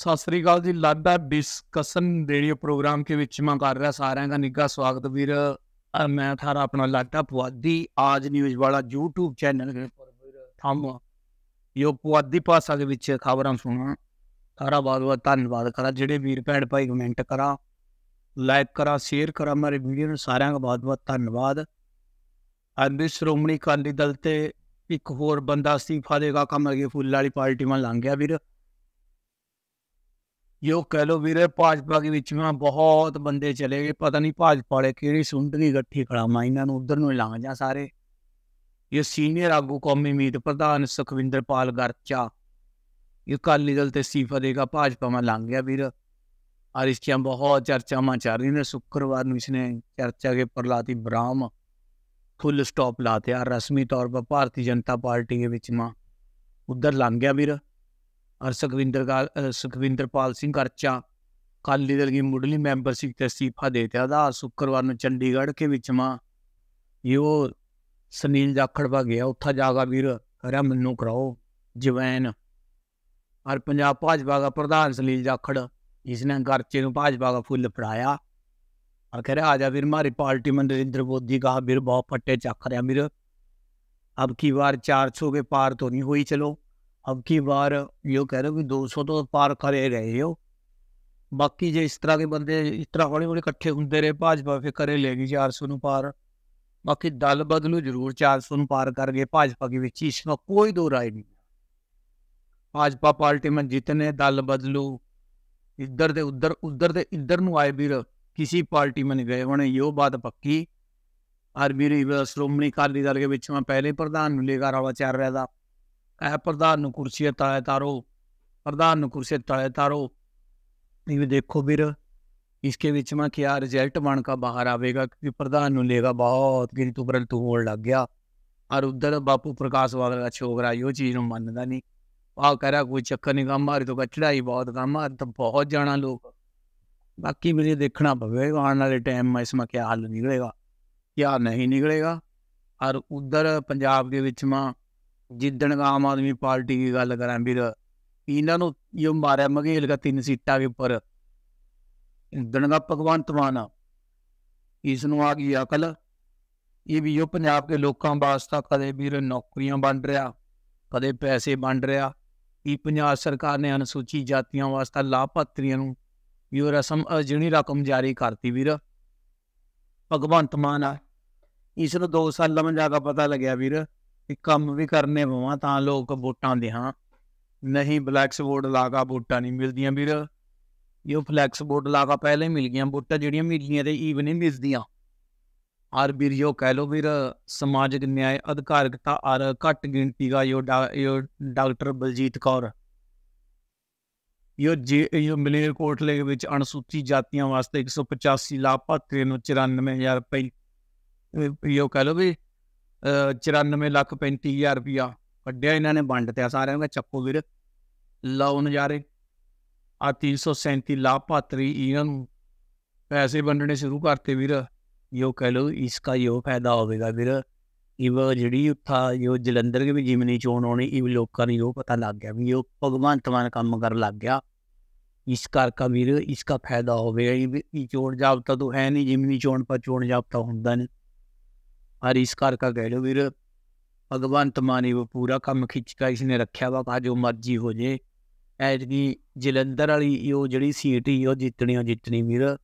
ਸਤਿ ਸ੍ਰੀ ਅਕਾਲ ਜੀ ਲਾਡਾ ਡਿਸਕਸ਼ਨ ਰੇਡੀਓ ਪ੍ਰੋਗਰਾਮ ਕੇ ਵਿੱਚ ਮੈਂ ਕਰ ਰਿਹਾ, ਸਾਰਿਆਂ ਦਾ ਨਿੱਘਾ ਸਵਾਗਤ ਵੀਰ। ਮੈਂ ਥਾਰਾ ਆਪਣਾ ਲਾਡਾ ਪੁਆਦੀ ਆਜ ਨਿਊਜ਼ ਵਾਲਾ YouTube ਚੈਨਲ ਦੇ ਥੰਮ ਯੋ ਪੁਆਦੀ ਭਾਸ਼ਾ ਦੇ ਵਿੱਚ ਖਬਰਾਂ ਸੁਣਾ। ਸਾਰਾ ਬਹੁਤ ਬਹੁਤ ਧੰਨਵਾਦ ਕਰਾਂ। ਜਿਹੜੇ ਵੀਰ ਭੈਣ ਭਾਈ ਕਮੈਂਟ ਕਰਾਂ ਲਾਈਕ ਕਰਾਂ ਸ਼ੇਅਰ ਕਰਾਂ, ਮੇਰੇ ਵੀਡੀਓ ਨੂੰ ਸਾਰਿਆਂ ਦਾ ਬਹੁਤ ਬਹੁਤ ਧੰਨਵਾਦ। ਅੱਜ ਸ਼੍ਰੋਮਣੀ ਅਕਾਲੀ ਦਲ ਤੇ ਇੱਕ ਹੋਰ ਬੰਦਾ ਅਸਤੀਫਾ ਦੇਗਾ ਕਮਲਗੇ ਫੁੱਲ ਵਾਲੀ ਪਾਰਟੀ ਮਨ ਲੰਘ ਗਿਆ ਵੀਰ। यो कह लो वीरे भाजपा के बीच में बहुत बंदे चले गए पता नहीं भाजपा वाले कि सुंड की गठी खड़ावा इन्होंने उधर न लांग जा सारे ये सीनियर आगू कौमी मीत प्रधान सुखविंदर पाल गर्चा ये अकाली दल से इस्तीफा देगा भाजपा में लांग गया वीर और इसकी बहुत चर्चा में चल रही ने शुक्रवार इसने चर्चा के पर लाती ब्राह्म फुल स्टॉप लाते रस्मी तौर पर भारतीय जनता पार्टी के बीच में उधर लांग गया वीर ਔਰ ਸੁਖਵਿੰਦਰ ਦਾ ਸੁਖਵਿੰਦਰਪਾਲ ਸਿੰਘ ਕਰਚਾ ਅਕਾਲੀ ਦਲ ਦੀ ਮੁੱਢਲੀ ਮੈਂਬਰਸ਼ਿਪ ਤੇ ਅਸਤੀਫਾ ਦੇ ਦਿੱਤਾ ਦਾ ਸ਼ੁੱਕਰਵਾਰ ਨੂੰ ਚੰਡੀਗੜ੍ਹ ਕੇ ਵਿੱਚ ਮਾਂ ਇਹ ਸੁਨੀਲ ਜਾਖੜ ਵਾ ਗਿਆ ਉੱਥਾ ਜਾਗਾ ਵੀਰ ਕਰਿਆ ਮੈਨੂੰ ਕਰਾਓ ਜਵੈਨ ਔਰ ਪੰਜਾਬ ਭਾਜਪਾ ਦਾ ਪ੍ਰਧਾਨ ਸੁਨੀਲ ਜਾਖੜ जिसने गर्चे ਨੂੰ ਭਾਜਪਾ ਦਾ ਫੁੱਲ ਫੜਾਇਆ और कह रहे आजा फिर हमारी पार्टी में नरेंद्र मोदी का फिर बहुत फट्टे चख रहा फिर अब की बार 400 के पार तो नहीं हुई चलो अब की बार यो कह रहे हो कि 200 तो पार करे रहे हो ਬਾਕੀ ਜੇ ਇਸ ਤਰ੍ਹਾਂ ਦੇ ਬੰਦੇ ਇਸ ਤਰ੍ਹਾਂ ਹੌਲੀ ਹੌਲੀ ਇਕੱਠੇ ਹੁੰਦੇ ਰਹੇ ਭਾਜਪਾ ਫਿਰ ਕਰੇ ਲੈਗੀ 400 ਨੂੰ ਪਾਰ ਬਾਕੀ ਦਲ ਬਦਲੂ ਜ਼ਰੂਰ 400 ਨੂੰ ਪਾਰ ਕਰ ਗਏ ਭਾਜਪਾ ਦੇ ਵਿੱਚ ਇਸ ਦਾ ਕੋਈ ਦੋ ਰਾਏ ਨਹੀਂ ਭਾਜਪਾ ਪਾਰਟੀ में जितने दल बदलू इधर से उधर उधर से इधर ਨੂੰ ਆਏ ਵੀਰ ਕਿਸੇ ਪਾਰਟੀ में नहीं गए होने यो बात पक्की और ਵੀਰ ਸ਼੍ਰੋਮਣੀ ਅਕਾਲੀ ਦਲ ਦੇ ਵਿੱਚ ਮੈਂ ਪਹਿਲੇ ਪ੍ਰਧਾਨ ਨੂੰ ਲੇਗਾ ਰੌਲਾ ਚੱਲ ਰਿਹਾ ਦਾ ਇਹ ਪ੍ਰਧਾਨ ਨੂੰ ਕੁਰਸੀ ਤਾਲੇ ਤਾਰੋ ਪ੍ਰਧਾਨ ਨੂੰ ਕੁਰਸੀ ਤਾਲੇ ਤਾਰੋ ਇਹ ਦੇਖੋ ਵੀਰ इसके बीच में क्या रिजल्ट बन का बाहर आवेगा क्योंकि प्रधान नु लेगा बहुत गिनतू परंतु होने लग गया और उधर बापू प्रकाश वाला का छोकरा यो चीज ਨੂੰ ਮੰਨਦਾ ਨਹੀਂ ਆ ਕਹ ਰਿਹਾ ਕੋਈ ਚੱਕਰ ਨਹੀਂ ਕੰਮ ਮਾਰੀ ਤੋਂ ਚੜਾਈ ਬਹੁਤ ਕੰਮ ਆ ਤਾਂ ਬਹੁਤ ਜਾਣਾ ਲੋਕ ਬਾਕੀ ਮੇਰੇ ਦੇਖਣਾ ਪਵੇਗਾ ਆਉਣ ਵਾਲੇ ਟਾਈਮ में इसमें क्या हल निकलेगा क्या नहीं निकलेगा और उधर ਪੰਜਾਬ ਦੇ ਵਿੱਚ ਮਾਂ ਜਿੱਦਣ ਆਮ ਆਦਮੀ ਪਾਰਟੀ ਦੀ ਗੱਲ ਕਰਾਂ ਵੀਰ, ਇਹਨਾਂ ਨੂੰ ਇਹ ਮਾਰਿਆ ਮਗੇਲ ਦਾ ਤਿੰਨ ਸੀਟਾਂ ਦੇ ਉੱਪਰ। ਇਦਣ ਦਾ ਭਗਵੰਤ ਮਾਨ, ਇਸ ਨੂੰ ਆ ਗਈ ਅਕਲ। ਇਹ ਵੀ ਉਹ ਪੰਜਾਬ ਦੇ ਲੋਕਾਂ ਵਾਸਤੇ ਕਦੇ ਵੀਰ ਨੌਕਰੀਆਂ ਬਣ ਰਿਹਾ, ਕਦੇ ਪੈਸੇ ਬਣ ਰਿਹਾ। ਇਹ ਪੰਜਾਬ ਸਰਕਾਰ ਨੇ ਅਨੁਸੂਚਿਤ ਜਾਤੀਆਂ ਵਾਸਤੇ ਲਾਭਪਾਤਰੀਆਂ ਨੂੰ ਵੀ ਉਹ ਰਸਮ ਜਿਹੜੀ ਰਕਮ ਜਾਰੀ ਕਰਤੀ ਵੀਰ। ਭਗਵੰਤ ਮਾਨ ਆ, ਇਸ ਨੂੰ 2 ਸਾਲਾਂ ਜਾ ਕੇ ਪਤਾ ਲੱਗਿਆ ਵੀਰ। ਕਿ ਕੰਮ ਵੀ ਕਰਨੇ ਪਵਾਂ ਤਾਂ ਲੋਕ ਵੋਟਾਂ ਦੇ ਹਾਂ। ਨਹੀਂ ਬਲੈਕਸ ਬੋਰਡ ਲਾਗਾ ਵੋਟਾਂ ਨਹੀਂ ਮਿਲਦੀਆਂ ਵੀਰ। ਇਹ ਫਲੈਕਸ ਬੋਰਡ ਲਾਗਾ ਪਹਿਲੇ ਮਿਲ ਗਈਆਂ, ਵੋਟਾਂ ਜਿਹੜੀਆਂ ਮਿਲਦੀਆਂ ਤੇ ਈਵਨ ਨਹੀਂ ਮਿਲਦੀਆਂ। और ਵੀਰ ਜੋ ਕਹਿ ਲੋ ਵੀਰ, ਸਮਾਜਿਕ ਨਿਆਂ, ਅਧਿਕਾਰਿਕਤਾ ਔਰ ਘੱਟ ਗਿਣਤੀ ਦਾ ਜੋ ਡਾਕਟਰ ਬਲਜੀਤ ਕੌਰ। ਇਹ ਜੇ ਇਹ ਮਲੇਰ ਕੋਟਲੇ ਵਿੱਚ ਅਨੁਸੂਚਿਤ ਜਾਤੀਆਂ ਵਾਸਤੇ 185 ਲਾਭਪਾਤਰੀਆਂ ਨੂੰ 94000 ਰੁਪਏ, ਇਹ ਕਹਿ ਲੋ ਵੀ 94 ਲੱਖ 35000 ਰੁਪਇਆ ਕੱਢਿਆ ਇਹਨਾਂ ਨੇ ਵੰਡ ਤੇ ਸਾਰਿਆਂ ਦਾ ਚੱਕੋ ਵੀਰ ਲਾਉ ਨਜ਼ਾਰੇ ਆ 337 ਲਾਭਪਾਤਰੀ ਇਹਨਾਂ ਨੂੰ ਪੈਸੇ ਵੰਡਣੇ ਸ਼ੁਰੂ ਕਰਤੇ ਵੀਰ ਯੋ ਕਹ ਲੋ ਇਸਕਾ ਯੋ ਫਾਇਦਾ ਹੋਵੇਗਾ ਵੀਰ ਇਹ ਜਿਹੜੀ ਉੱਥਾ ਯੋ ਜਲੰਧਰ ਦੇ ਵੀ ਜਿਮਨੀ ਚੋਣ ਆਉਣੀ ਇਹ ਲੋਕਾਂ ਨੂੰ ਯੋ ਪਤਾ ਲੱਗ ਗਿਆ ਵੀ ਯੋ ਭਗਵੰਤ ਮਾਨ ਕੰਮ ਕਰਨ ਲੱਗ ਗਿਆ ਇਸ ਕਰਕੇ ਵੀਰ ਇਸਕਾ ਫਾਇਦਾ ਹੋਵੇਗਾ ਇਹ ਚੋਣ ਜਾਬਤਾ ਤਾਂ ਹੈ ਨਹੀਂ ਜਿਮਨੀ ਚੋਣ ਪਰ ਚੋਣ ਜਾਬਤਾ ਹੁੰਦਾ ਨਹੀਂ ਔਰ ਇਸ ਕਰਕੇ ਕਹਿ ਲੋ ਵੀਰ ਭਗਵੰਤ ਮਾਨ ਇਹ ਪੂਰਾ ਕੰਮ ਖਿੱਚ ਕੇ ਇਸਨੇ ਰੱਖਿਆ ਵਾ ਕਾ ਜੋ ਮਰਜ਼ੀ ਹੋ ਜੇ ਐਤਕੀ ਜਲੰਧਰ ਵਾਲੀ ਉਹ ਜਿਹੜੀ ਸੀਟ ਹੀ ਉਹ ਜਿੱਤਣੀ ਉਹ ਜਿੱਤਣੀ ਵੀਰ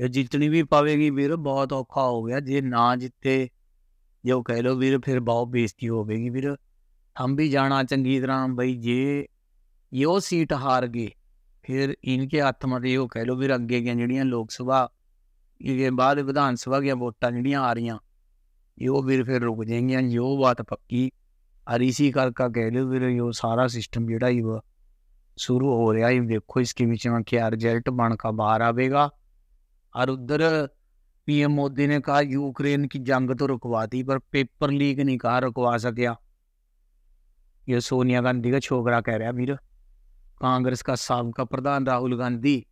ਇਹ ਜਿੱਤਣੀ ਵੀ ਪਵੇਗੀ ਵੀਰ ਬਹੁਤ ਔਖਾ ਹੋ ਗਿਆ ਜੇ ਨਾ ਜਿੱਤੇ ਜੋ ਕਹਿ ਲੋ ਵੀਰ ਫਿਰ ਬਹੁਤ ਬੇਇੱਜ਼ਤੀ ਹੋਵੇਗੀ ਵੀਰ ਹਮ ਵੀ ਜਾਣਾ ਚੰਗੀ ਤਰ੍ਹਾਂ ਬਈ ਜੇ ਇਹ ਸੀਟ ਹਾਰ ਗਏ ਫਿਰ ਇਨਕੇ ਹੱਥ ਮਤੇ ਉਹ ਕਹਿ ਲੋ ਵੀਰ ਅੱਗੇ ਗਿਆ ਜਿਹੜੀਆਂ ਲੋਕ ਸਭਾ ਇਹ ਬਾਅਦ ਵਿਧਾਨ ਸਭਾ ਦੀਆਂ ਵੋਟਾਂ ਜਿਹੜੀਆਂ यो भी फिर रुक जाएँगे यो बात पक्की। और इसी करके कह लो फिर, यो सारा सिस्टम जोड़ा यो शुरू हो रहा है, देखो इसके बीच में क्या रिज़ल्ट बनकर बाहर आवेगा। और उधर पीएम मोदी ने कहा, यूक्रेन की जंग तो रुकवा दी पर पेपर लीक नहीं कहा रुकवा सकया ये सोनिया गांधी का छोकरा कह रहा वीर कांग्रेस का सबका प्रधान राहुल गांधी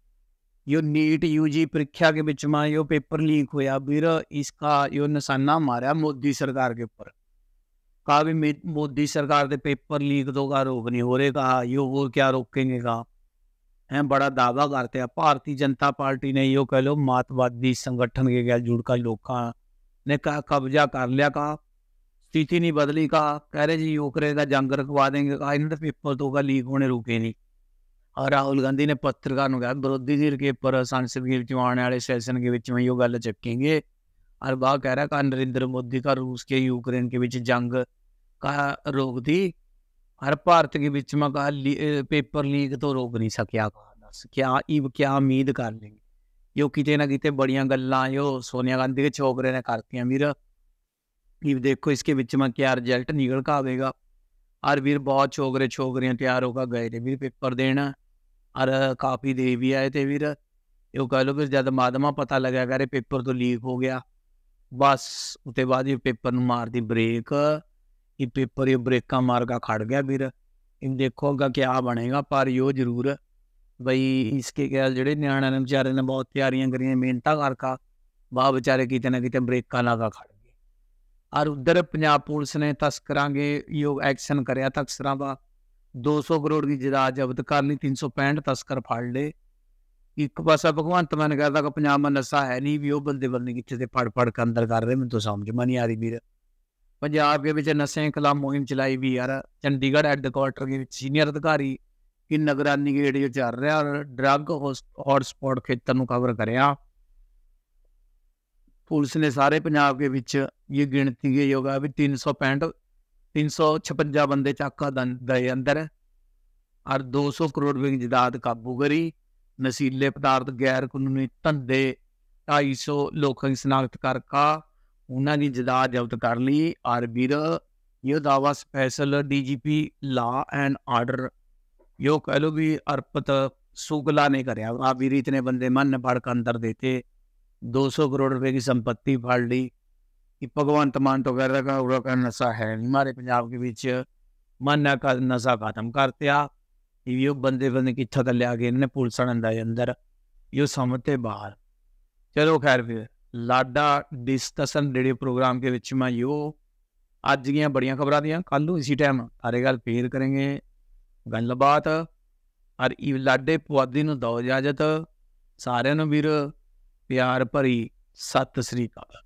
यो नीट यूजी परीक्षा के बीच में यो पेपर लीक हुआ वीर इसका यो निशाना मारा मोदी सरकार के ऊपर। कहा भी मोदी सरकार के पेपर लीक तो का रोक नहीं हो रहे, कहा यो वो क्या रोकेंगे, कहा। है, बड़ा दावा करते हैं, भारतीय जनता पार्टी ने यो कह लो मातवादी संगठन के गैर जुड़कर लोग ने कहा, कब्जा कर लिया, कहा। स्थिति नहीं बदली, कहा। कह रहे जी, यूक्रेन का जंग रखवा देंगे, कहा। इन्होंने पेपर तो का लीक होने रुके नहीं। और राहुल गांधी ने पत्रकार कहा विरोधी धीर के पर संसद के आने वाले सेशन के बीच में यो गल चकेंगे और वह कह रहा कहा नरेंद्र मोदी का रूस के यूक्रेन के बीच जंग का रोक दी। और भारत के बीच में कहा पेपर लीक तो रोक नहीं सकिया क्या इब क्या उम्मीद कर लेंगे? यो किते ना किते बड़िया गल्ला, यो सोनिया गांधी के छोकरे ने करती वीर। इब देखो, इसके बीच में क्या रिज़ल्ट निकल का आवेगा। और वीर बहुत छोकरे छोकरियाँ तैयार होकर गए थे। वीर पेपर देना। और काफ़ी दे भी आए थे वीर यो कह लो फिर जब मादमा पता लगा करे पेपर तो लीक हो गया बस उसके बाद ये पेपर मार दी ब्रेक ये पेपर ये ब्रेक मार का खड़ गया वीर इन देखोगा क्या बनेगा पर यो जरूर ਬਈ ਇਸਕੇ ਖਿਆਲ ਜਿਹੜੇ ਨਿਆਣਿਆਂ ਨੇ ਵਿਚਾਰੇ ਨੇ ਬਹੁਤ ਤਿਆਰੀਆਂ ਕਰੀਆਂ ਮਿਹਨਤਾਂ ਕਰਕਾ ਬਾ ਵਿਚਾਰੇ ਕਿਤੇ ਨਾ ਕਿਤੇ ਬ੍ਰੇਕਾਂ ਲਾਗਾ ਖੜ ਗਏ ਔਰ ਉਧਰ ਪੰਜਾਬ ਪੁਲਿਸ ਨੇ ਤਸਕਰਾਂ ਦੇ ਯੋਗ ਐਕਸ਼ਨ ਕਰਿਆ ਤਸਕਰਾਂ ਦਾ 200 ਕਰੋੜ ਦੀ ਜਾਇਦਾਦ ਜ਼ਬਤ ਕਰ ਲਈ 365 ਤਸਕਰ ਫੜ ਲਏ। ਇੱਕ ਪਾਸਾ ਭਗਵੰਤ ਮਾਨ ਕਹਿੰਦਾ ਕਿ ਪੰਜਾਬ ਮਾ ਨਸ਼ਾ ਹੈ ਨਹੀਂ, ਵੀ ਉਹ ਬੰਦੇ ਬੰਦੇ ਕਿੱਥੇ ਤੇ ਫੜ ਫੜ ਕੇ ਅੰਦਰ ਕਰ ਰਹੇ, ਮੈਨੂੰ ਤਾਂ ਸਮਝ ਮਾ ਨਹੀਂ ਆ ਰਹੀ ਵੀਰ। ਪੰਜਾਬ ਦੇ ਵਿੱਚ ਨਸ਼ੇ ਖਿਲਾਫ ਮੁਹਿੰਮ ਚਲਾਈ ਵੀ ਯਾਰ, ਚੰਡੀਗੜ੍ਹ ਹੈੱਡਕੁਆਰਟਰ ਦੇ ਵਿੱਚ ਸੀਨੀਅਰ ਅਧਿਕਾਰੀ ਕਿ ਨਿਗਰਾਨੀ ਰੇਡੀਓ ਚੱਲ ਰਿਹਾ ਔਰ ਡਰੱਗ ਹੌਟਸਪੌਟ ਖੇਤਰ ਨੂੰ ਕਵਰ ਕਰਿਆ। ਪੁਲਿਸ ਨੇ ਸਾਰੇ ਪੰਜਾਬ ਦੇ ਵਿੱਚ ਇਹ ਗਿਣਤੀ ਇਹ ਹੋਗਾ ਵੀ 365 356 ਬੰਦੇ ਚਾਕਾ ਦੇ ਅੰਦਰ। ਔਰ 200 ਕਰੋੜ ਰੁਪਏ ਦੀ ਜਾਇਦਾਦ ਕਾਬੂ ਕਰੀ। ਨਸੀਲੇ ਪਦਾਰਥ, ਗੈਰ ਕਾਨੂੰਨੀ ਧੰਦੇ 250 ਲੋਕਾਂ ਦੀ ਸਨਾਖਤ ਕਰਕਾ ਉਹਨਾਂ ਦੀ ਜਦਾਦ ਜ਼ਬਤ ਕਰ ਲਈ। ਔਰ ਵੀਰ, ਇਹ ਦਾਵਾ special DGP law and order ਯੋ ਕਹ ਲੋ ਵੀ ਅਰਪਤ ਸੁਗਲਾ ਨੇ ਕਰਿਆ। ਆ ਵੀਰ, ਇਤਨੇ ਬੰਦੇ ਮਨ ਫੜ ਕੇ ਅੰਦਰ ਦੇਤੇ। 200 ਕਰੋੜ ਰੁਪਏ ਦੀ ਸੰਪਤੀ ਫੜ ਲਈ। कि भगवंत मान तो कह रहा उड़ा का नशा है नहीं हमारे पंजाब के बीच मन का नशा खत्म करते आ यो बंदे बंदे कितना तक लिया गए इन्हें पुलिस अंदर यो समझते बाहर चलो खैर फिर लाडा डिस्कशन रेडियो प्रोग्राम के बीच में यो अज दियाँ बड़िया खबर दियाँ कल इसी टाइम सारे गल फिर करेंगे ਗੱਲਬਾਤ ਔਰ ਲਾਡੇ ਪੁਆਧੀ ਨੂੰ ਦੋ ਇਜਾਜ਼ਤ ਸਾਰਿਆਂ ਨੂੰ ਵੀਰ ਪਿਆਰ ਭਰੀ ਸਤਿ ਸ੍ਰੀ ਅਕਾਲ